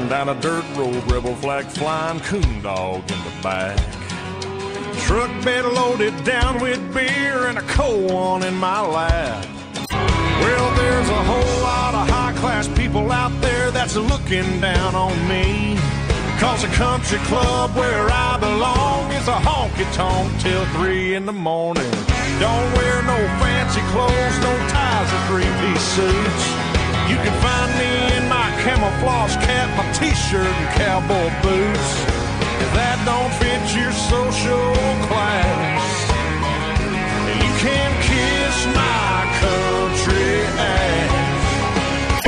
down a dirt road, rebel flag flying, coon dog in the back. Truck bed loaded down with beer and a cold one in my lap. Well, there's a whole lot of high class people out there that's looking down on me. Cause the country club where I belong is a honky tonk till three in the morning. Don't wear no fancy camouflage cap, my t shirt, and cowboy boots. If that don't fit your social class, you can kiss my country ass.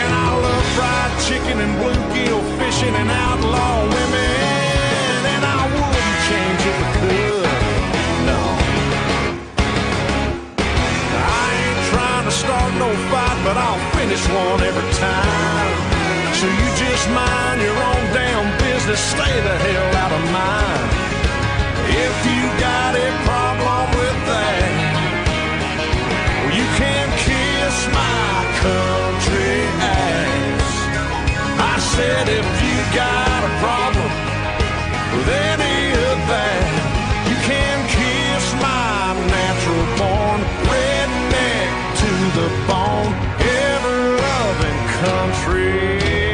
And I love fried chicken and bluegill fishing and outlaw women. Start no fight, but I'll finish one every time. So you just mind your own damn business, stay the hell out of mine. If you got a problem with that, well, you can kiss my country ass. I said if you got country.